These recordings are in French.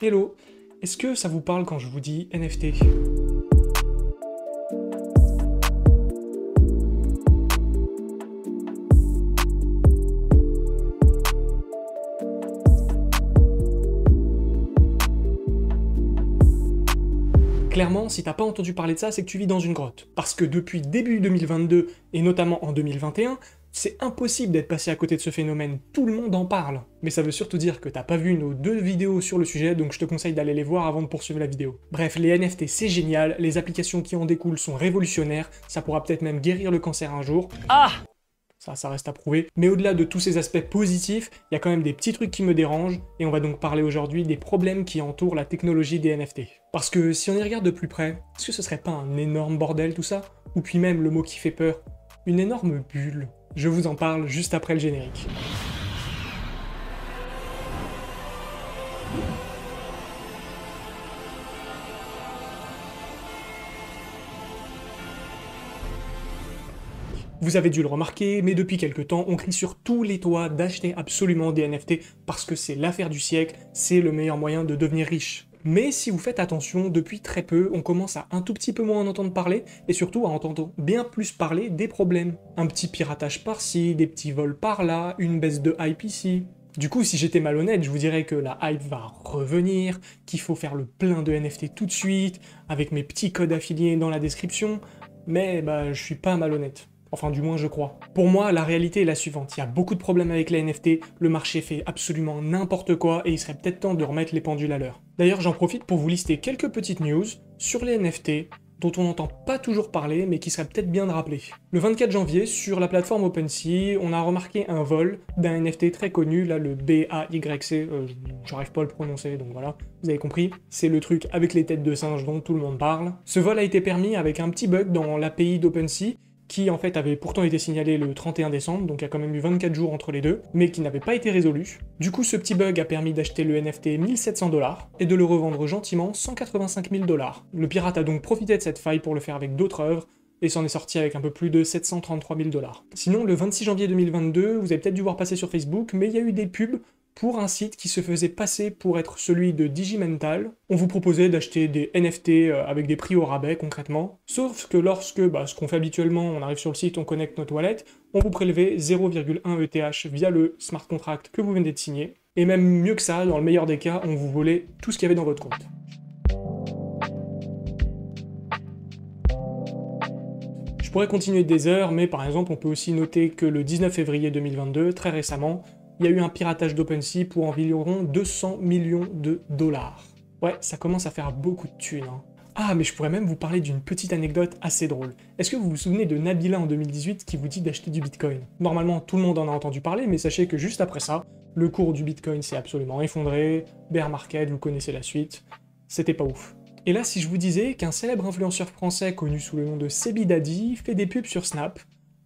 Hello Est-ce que ça vous parle quand je vous dis NFT Clairement, si t'as pas entendu parler de ça, c'est que tu vis dans une grotte. Parce que depuis début 2022, et notamment en 2021, c'est impossible d'être passé à côté de ce phénomène, tout le monde en parle. Mais ça veut surtout dire que t'as pas vu nos deux vidéos sur le sujet, donc je te conseille d'aller les voir avant de poursuivre la vidéo. Bref, les NFT c'est génial, les applications qui en découlent sont révolutionnaires, ça pourra peut-être même guérir le cancer un jour. Ah ça, ça reste à prouver. Mais au-delà de tous ces aspects positifs, il y a quand même des petits trucs qui me dérangent, et on va donc parler aujourd'hui des problèmes qui entourent la technologie des NFT. Parce que si on y regarde de plus près, est-ce que ce serait pas un énorme bordel tout ça? Ou puis même le mot qui fait peur, une énorme bulle je vous en parle juste après le générique. Vous avez dû le remarquer, mais depuis quelques temps, on crie sur tous les toits d'acheter absolument des NFT parce que c'est l'affaire du siècle, c'est le meilleur moyen de devenir riche. Mais si vous faites attention, depuis très peu, on commence à un tout petit peu moins en entendre parler, et surtout à entendre bien plus parler des problèmes. Un petit piratage par-ci, des petits vols par-là, une baisse de hype ici. Du coup, si j'étais malhonnête, je vous dirais que la hype va revenir, qu'il faut faire le plein de NFT tout de suite, avec mes petits codes affiliés dans la description, mais bah je suis pas malhonnête. Enfin, du moins, je crois. Pour moi, la réalité est la suivante. Il y a beaucoup de problèmes avec les NFT, le marché fait absolument n'importe quoi, et il serait peut-être temps de remettre les pendules à l'heure. D'ailleurs, j'en profite pour vous lister quelques petites news sur les NFT, dont on n'entend pas toujours parler, mais qui serait peut-être bien de rappeler. Le 24 janvier, sur la plateforme OpenSea, on a remarqué un vol d'un NFT très connu, là le BAYC, euh, j'arrive pas à le prononcer, donc voilà, vous avez compris, c'est le truc avec les têtes de singe dont tout le monde parle. Ce vol a été permis avec un petit bug dans l'API d'OpenSea, qui en fait avait pourtant été signalé le 31 décembre, donc il y a quand même eu 24 jours entre les deux, mais qui n'avait pas été résolu. Du coup, ce petit bug a permis d'acheter le NFT 1700 dollars et de le revendre gentiment 185 000 dollars. Le pirate a donc profité de cette faille pour le faire avec d'autres œuvres, et s'en est sorti avec un peu plus de 733 000 dollars. Sinon, le 26 janvier 2022, vous avez peut-être dû voir passer sur Facebook, mais il y a eu des pubs pour un site qui se faisait passer pour être celui de Digimental. On vous proposait d'acheter des NFT euh, avec des prix au rabais concrètement, sauf que lorsque, bah, ce qu'on fait habituellement, on arrive sur le site, on connecte notre wallet, on vous prélevait 0,1 ETH via le smart contract que vous venez de signer, et même mieux que ça, dans le meilleur des cas, on vous volait tout ce qu'il y avait dans votre compte. Je pourrais continuer des heures, mais par exemple, on peut aussi noter que le 19 février 2022, très récemment, il y a eu un piratage d'OpenSea pour environ 200 millions de dollars. Ouais, ça commence à faire beaucoup de thunes. Hein. Ah, mais je pourrais même vous parler d'une petite anecdote assez drôle. Est-ce que vous vous souvenez de Nabila en 2018 qui vous dit d'acheter du Bitcoin? Normalement, tout le monde en a entendu parler, mais sachez que juste après ça, le cours du Bitcoin s'est absolument effondré, bear market, vous connaissez la suite, c'était pas ouf. Et là, si je vous disais qu'un célèbre influenceur français connu sous le nom de Sebi Daddy fait des pubs sur Snap,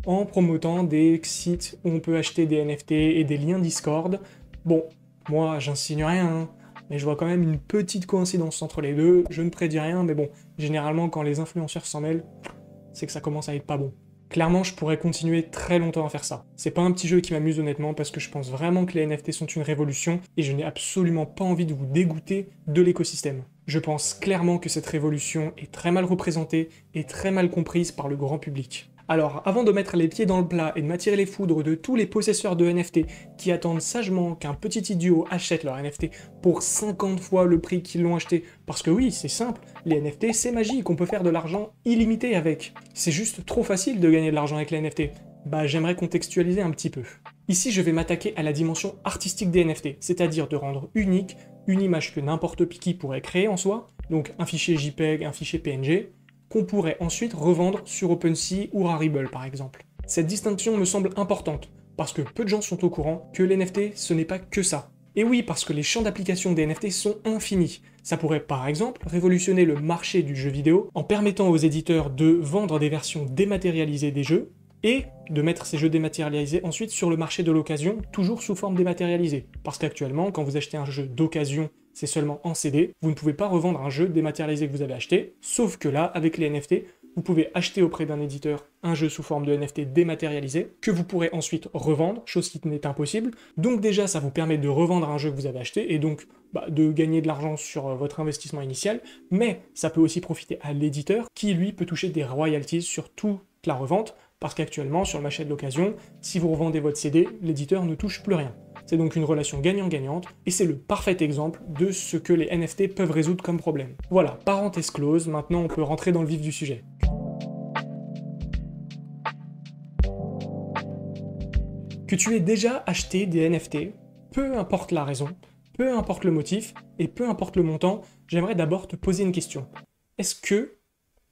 en promotant des sites où on peut acheter des NFT et des liens Discord. Bon, moi j'insigne rien, hein, mais je vois quand même une petite coïncidence entre les deux. Je ne prédis rien, mais bon, généralement quand les influenceurs s'en mêlent, c'est que ça commence à être pas bon. Clairement, je pourrais continuer très longtemps à faire ça. C'est pas un petit jeu qui m'amuse honnêtement parce que je pense vraiment que les NFT sont une révolution et je n'ai absolument pas envie de vous dégoûter de l'écosystème. Je pense clairement que cette révolution est très mal représentée et très mal comprise par le grand public. Alors, avant de mettre les pieds dans le plat et de m'attirer les foudres de tous les possesseurs de NFT qui attendent sagement qu'un petit idiot achète leur NFT pour 50 fois le prix qu'ils l'ont acheté, parce que oui, c'est simple, les NFT c'est magique, on peut faire de l'argent illimité avec. C'est juste trop facile de gagner de l'argent avec les NFT. Bah j'aimerais contextualiser un petit peu. Ici je vais m'attaquer à la dimension artistique des NFT, c'est-à-dire de rendre unique une image que n'importe qui pourrait créer en soi, donc un fichier JPEG, un fichier PNG, qu'on pourrait ensuite revendre sur OpenSea ou Rarible par exemple. Cette distinction me semble importante, parce que peu de gens sont au courant que les NFT ce n'est pas que ça. Et oui, parce que les champs d'application des NFT sont infinis. Ça pourrait par exemple révolutionner le marché du jeu vidéo en permettant aux éditeurs de vendre des versions dématérialisées des jeux, et de mettre ces jeux dématérialisés ensuite sur le marché de l'occasion, toujours sous forme dématérialisée. Parce qu'actuellement, quand vous achetez un jeu d'occasion c'est seulement en CD, vous ne pouvez pas revendre un jeu dématérialisé que vous avez acheté, sauf que là, avec les NFT, vous pouvez acheter auprès d'un éditeur un jeu sous forme de NFT dématérialisé, que vous pourrez ensuite revendre, chose qui n'est impossible. Donc déjà, ça vous permet de revendre un jeu que vous avez acheté, et donc bah, de gagner de l'argent sur euh, votre investissement initial, mais ça peut aussi profiter à l'éditeur, qui lui peut toucher des royalties sur toute la revente, parce qu'actuellement, sur le marché de l'occasion, si vous revendez votre CD, l'éditeur ne touche plus rien. C'est donc une relation gagnant-gagnante, et c'est le parfait exemple de ce que les NFT peuvent résoudre comme problème. Voilà, parenthèse close, maintenant on peut rentrer dans le vif du sujet. Que tu aies déjà acheté des NFT, peu importe la raison, peu importe le motif, et peu importe le montant, j'aimerais d'abord te poser une question. Est-ce que,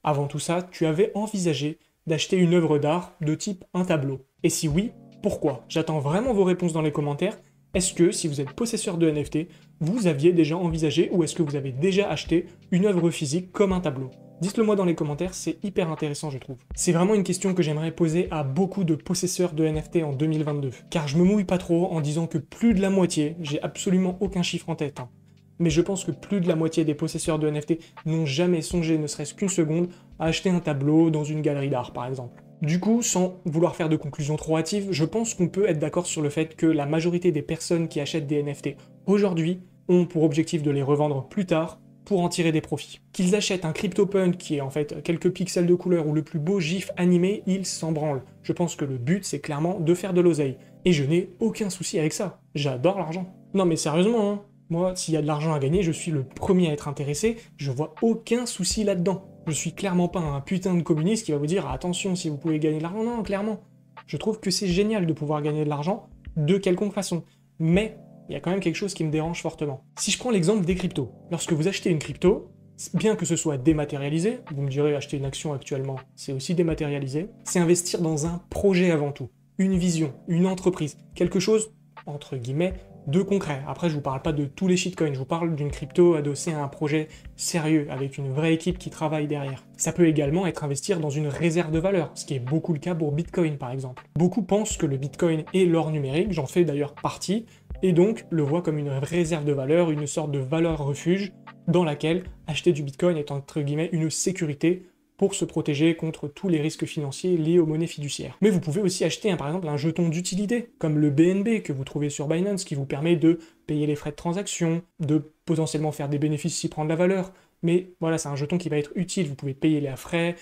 avant tout ça, tu avais envisagé d'acheter une œuvre d'art de type un tableau? Et si oui, pourquoi J'attends vraiment vos réponses dans les commentaires. Est-ce que, si vous êtes possesseur de NFT, vous aviez déjà envisagé ou est-ce que vous avez déjà acheté une œuvre physique comme un tableau? Dites-le moi dans les commentaires, c'est hyper intéressant je trouve. C'est vraiment une question que j'aimerais poser à beaucoup de possesseurs de NFT en 2022. Car je me mouille pas trop en disant que plus de la moitié, j'ai absolument aucun chiffre en tête, hein, mais je pense que plus de la moitié des possesseurs de NFT n'ont jamais songé, ne serait-ce qu'une seconde, à acheter un tableau dans une galerie d'art par exemple. Du coup, sans vouloir faire de conclusions trop hâtives, je pense qu'on peut être d'accord sur le fait que la majorité des personnes qui achètent des NFT aujourd'hui ont pour objectif de les revendre plus tard pour en tirer des profits. Qu'ils achètent un CryptoPunk qui est en fait quelques pixels de couleur ou le plus beau gif animé, ils s'en branlent. Je pense que le but c'est clairement de faire de l'oseille. Et je n'ai aucun souci avec ça. J'adore l'argent. Non mais sérieusement, hein, moi, s'il y a de l'argent à gagner, je suis le premier à être intéressé, je vois aucun souci là-dedans. Je suis clairement pas un putain de communiste qui va vous dire attention si vous pouvez gagner de l'argent, non, clairement. Je trouve que c'est génial de pouvoir gagner de l'argent de quelconque façon. Mais il y a quand même quelque chose qui me dérange fortement. Si je prends l'exemple des cryptos, lorsque vous achetez une crypto, bien que ce soit dématérialisé, vous me direz acheter une action actuellement, c'est aussi dématérialisé, c'est investir dans un projet avant tout, une vision, une entreprise, quelque chose, entre guillemets, de concret. Après, je vous parle pas de tous les shitcoins, je vous parle d'une crypto adossée à un projet sérieux, avec une vraie équipe qui travaille derrière. Ça peut également être investir dans une réserve de valeur, ce qui est beaucoup le cas pour Bitcoin par exemple. Beaucoup pensent que le Bitcoin est l'or numérique, j'en fais d'ailleurs partie, et donc le voient comme une réserve de valeur, une sorte de valeur refuge dans laquelle acheter du Bitcoin est entre guillemets une sécurité pour se protéger contre tous les risques financiers liés aux monnaies fiduciaires. Mais vous pouvez aussi acheter par exemple un jeton d'utilité, comme le BNB que vous trouvez sur Binance, qui vous permet de payer les frais de transaction, de potentiellement faire des bénéfices s'il prend de la valeur. Mais voilà, c'est un jeton qui va être utile, vous pouvez payer les frais,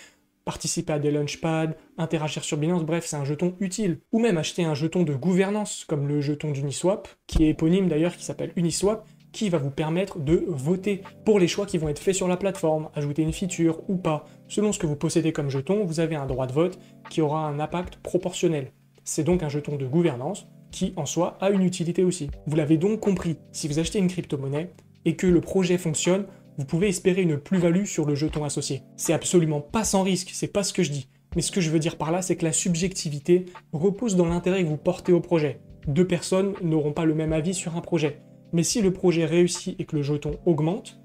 participer à des launchpads, interagir sur Binance, bref, c'est un jeton utile. Ou même acheter un jeton de gouvernance, comme le jeton d'Uniswap, qui est éponyme d'ailleurs, qui s'appelle Uniswap, qui va vous permettre de voter pour les choix qui vont être faits sur la plateforme, ajouter une feature ou pas. Selon ce que vous possédez comme jeton, vous avez un droit de vote qui aura un impact proportionnel. C'est donc un jeton de gouvernance qui, en soi, a une utilité aussi. Vous l'avez donc compris, si vous achetez une crypto-monnaie et que le projet fonctionne, vous pouvez espérer une plus-value sur le jeton associé. C'est absolument pas sans risque, c'est pas ce que je dis. Mais ce que je veux dire par là, c'est que la subjectivité repose dans l'intérêt que vous portez au projet. Deux personnes n'auront pas le même avis sur un projet. Mais si le projet réussit et que le jeton augmente,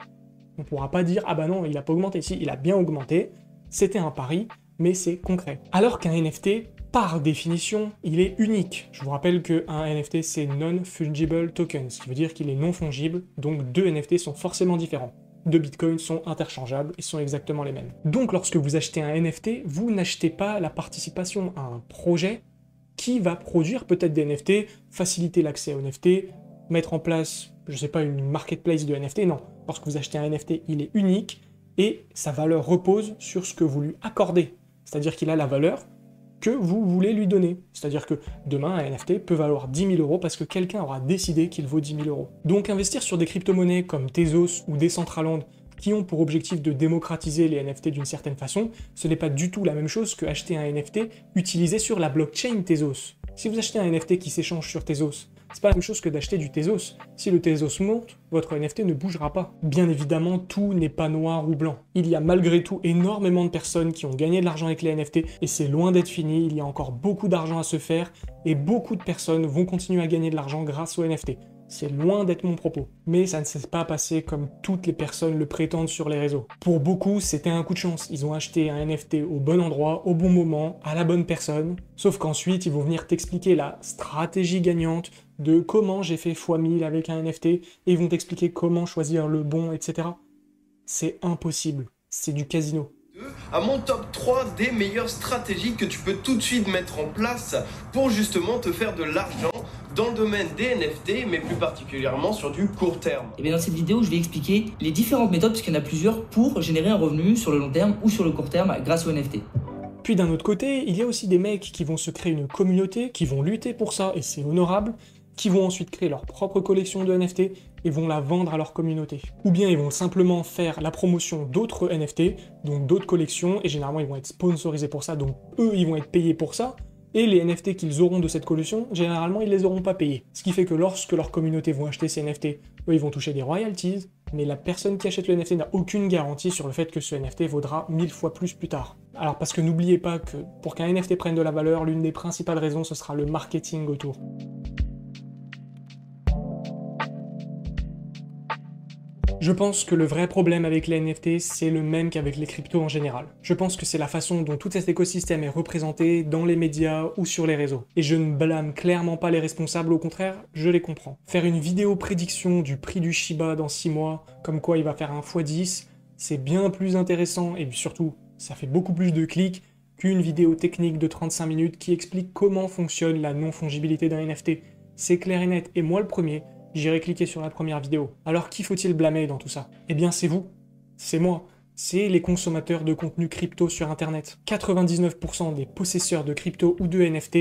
on ne pourra pas dire ah bah non, il a pas augmenté. Si, il a bien augmenté, c'était un pari, mais c'est concret. Alors qu'un NFT, par définition, il est unique. Je vous rappelle qu'un NFT, c'est Non-Fungible Token, ce qui veut dire qu'il est non fongible, donc deux NFT sont forcément différents. Deux bitcoins sont interchangeables et sont exactement les mêmes. Donc lorsque vous achetez un NFT, vous n'achetez pas la participation à un projet qui va produire peut-être des NFT, faciliter l'accès aux NFT, mettre en place, je sais pas, une marketplace de NFT, non. Lorsque vous achetez un NFT, il est unique et sa valeur repose sur ce que vous lui accordez. C'est-à-dire qu'il a la valeur que vous voulez lui donner. C'est-à-dire que demain, un NFT peut valoir 10 000 euros parce que quelqu'un aura décidé qu'il vaut 10 000 euros. Donc investir sur des crypto-monnaies comme Tezos ou Decentraland qui ont pour objectif de démocratiser les NFT d'une certaine façon, ce n'est pas du tout la même chose que acheter un NFT utilisé sur la blockchain Tezos. Si vous achetez un NFT qui s'échange sur Tezos, c'est pas la même chose que d'acheter du Tezos. Si le Tezos monte, votre NFT ne bougera pas. Bien évidemment, tout n'est pas noir ou blanc. Il y a malgré tout énormément de personnes qui ont gagné de l'argent avec les NFT et c'est loin d'être fini, il y a encore beaucoup d'argent à se faire et beaucoup de personnes vont continuer à gagner de l'argent grâce aux NFT. C'est loin d'être mon propos. Mais ça ne s'est pas passé comme toutes les personnes le prétendent sur les réseaux. Pour beaucoup, c'était un coup de chance. Ils ont acheté un NFT au bon endroit, au bon moment, à la bonne personne. Sauf qu'ensuite, ils vont venir t'expliquer la stratégie gagnante de comment j'ai fait x1000 avec un NFT et ils vont t'expliquer comment choisir le bon, etc. C'est impossible. C'est du casino. à mon top 3 des meilleures stratégies que tu peux tout de suite mettre en place pour justement te faire de l'argent dans le domaine des NFT, mais plus particulièrement sur du court terme. Et bien dans cette vidéo, je vais expliquer les différentes méthodes, parce qu'il y en a plusieurs, pour générer un revenu sur le long terme ou sur le court terme grâce aux NFT. Puis d'un autre côté, il y a aussi des mecs qui vont se créer une communauté, qui vont lutter pour ça, et c'est honorable, qui vont ensuite créer leur propre collection de NFT et vont la vendre à leur communauté. Ou bien ils vont simplement faire la promotion d'autres NFT, donc d'autres collections, et généralement ils vont être sponsorisés pour ça, donc eux ils vont être payés pour ça, et les NFT qu'ils auront de cette collection, généralement ils les auront pas payés. Ce qui fait que lorsque leur communauté vont acheter ces NFT, eux ils vont toucher des royalties, mais la personne qui achète le NFT n'a aucune garantie sur le fait que ce NFT vaudra mille fois plus plus tard. Alors parce que n'oubliez pas que pour qu'un NFT prenne de la valeur, l'une des principales raisons ce sera le marketing autour. Je pense que le vrai problème avec les NFT, c'est le même qu'avec les cryptos en général. Je pense que c'est la façon dont tout cet écosystème est représenté dans les médias ou sur les réseaux. Et je ne blâme clairement pas les responsables, au contraire, je les comprends. Faire une vidéo prédiction du prix du Shiba dans 6 mois, comme quoi il va faire un x10, c'est bien plus intéressant et surtout, ça fait beaucoup plus de clics qu'une vidéo technique de 35 minutes qui explique comment fonctionne la non-fongibilité d'un NFT. C'est clair et net, et moi le premier, j'irai cliquer sur la première vidéo. Alors qui faut-il blâmer dans tout ça? Eh bien c'est vous, c'est moi, c'est les consommateurs de contenu crypto sur Internet. 99% des possesseurs de crypto ou de NFT,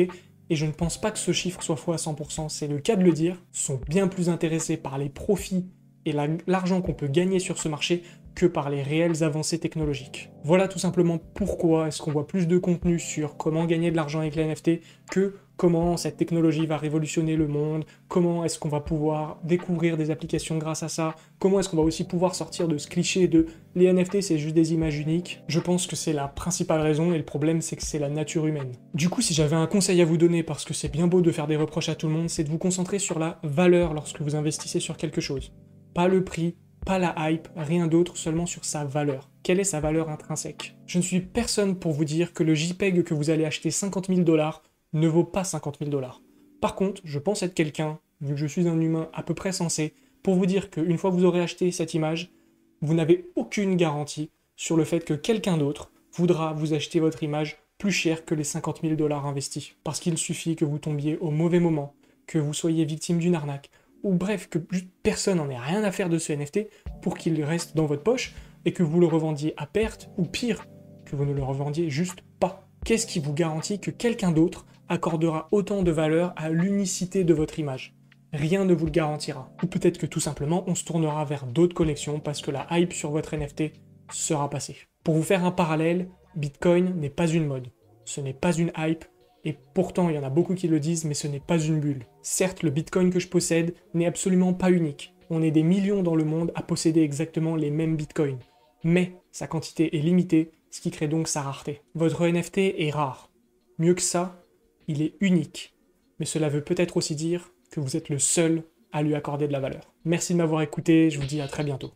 et je ne pense pas que ce chiffre soit faux à 100%, c'est le cas de le dire, sont bien plus intéressés par les profits et l'argent qu'on peut gagner sur ce marché que par les réelles avancées technologiques. Voilà tout simplement pourquoi est-ce qu'on voit plus de contenu sur comment gagner de l'argent avec les NFT que comment cette technologie va révolutionner le monde, comment est-ce qu'on va pouvoir découvrir des applications grâce à ça, comment est-ce qu'on va aussi pouvoir sortir de ce cliché de les NFT c'est juste des images uniques. Je pense que c'est la principale raison et le problème c'est que c'est la nature humaine. Du coup si j'avais un conseil à vous donner parce que c'est bien beau de faire des reproches à tout le monde, c'est de vous concentrer sur la valeur lorsque vous investissez sur quelque chose. Pas le prix, pas la hype, rien d'autre, seulement sur sa valeur. Quelle est sa valeur intrinsèque? Je ne suis personne pour vous dire que le JPEG que vous allez acheter 50 000 dollars ne vaut pas 50 000 dollars. Par contre, je pense être quelqu'un, vu que je suis un humain à peu près sensé, pour vous dire qu'une fois que vous aurez acheté cette image, vous n'avez aucune garantie sur le fait que quelqu'un d'autre voudra vous acheter votre image plus cher que les 50 000 dollars investis. Parce qu'il suffit que vous tombiez au mauvais moment, que vous soyez victime d'une arnaque, ou bref, que personne n'en ait rien à faire de ce NFT pour qu'il reste dans votre poche et que vous le revendiez à perte, ou pire, que vous ne le revendiez juste pas. Qu'est-ce qui vous garantit que quelqu'un d'autre accordera autant de valeur à l'unicité de votre image? Rien ne vous le garantira. Ou peut-être que tout simplement on se tournera vers d'autres collections parce que la hype sur votre NFT sera passée. Pour vous faire un parallèle, Bitcoin n'est pas une mode. Ce n'est pas une hype, et pourtant, il y en a beaucoup qui le disent, mais ce n'est pas une bulle. Certes, le Bitcoin que je possède n'est absolument pas unique. On est des millions dans le monde à posséder exactement les mêmes Bitcoins. Mais sa quantité est limitée, ce qui crée donc sa rareté. Votre NFT est rare. Mieux que ça, il est unique. Mais cela veut peut-être aussi dire que vous êtes le seul à lui accorder de la valeur. Merci de m'avoir écouté, je vous dis à très bientôt.